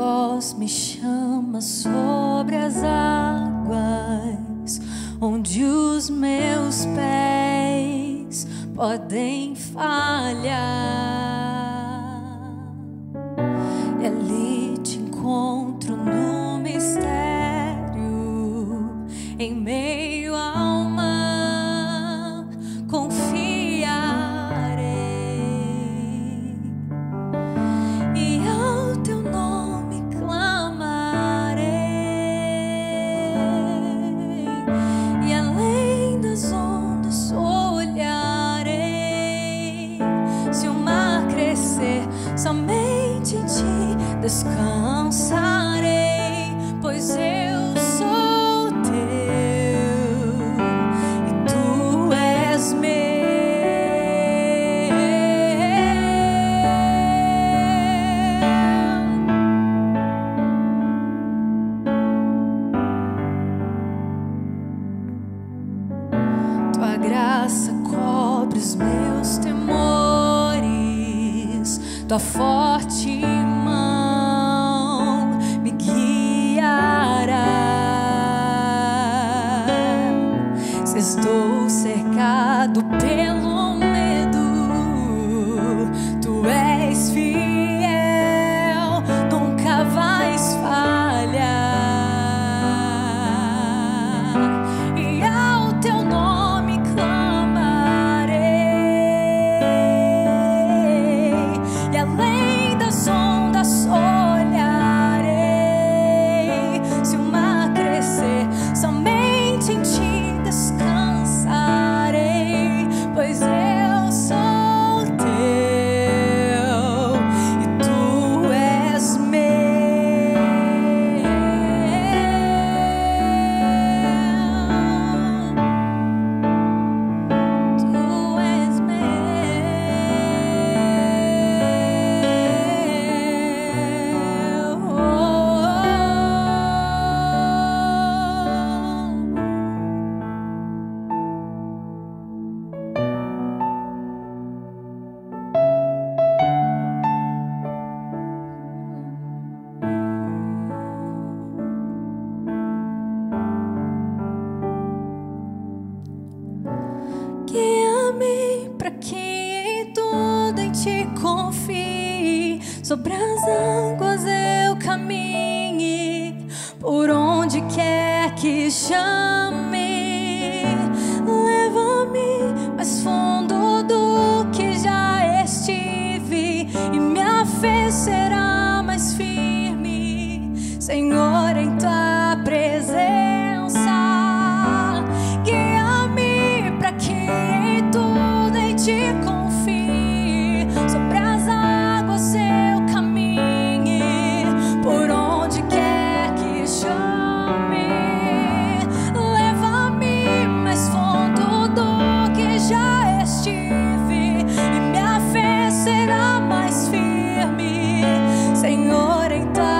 voz me chama sobre as águas, onde os meus pés podem falhar. E ali te encontro no descansarei, pois eu sou teu e tu és meu. Tua graça cobre os meus temores, tua forte estou cercado pelo medo, tu és fiel, que em tudo em ti confie. Sobre as águas eu caminhe, por onde quer que chame. Leva-me mais fundo do que já estive, e minha fé será mais firme. Senhor. night.